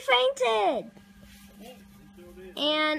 fainted. And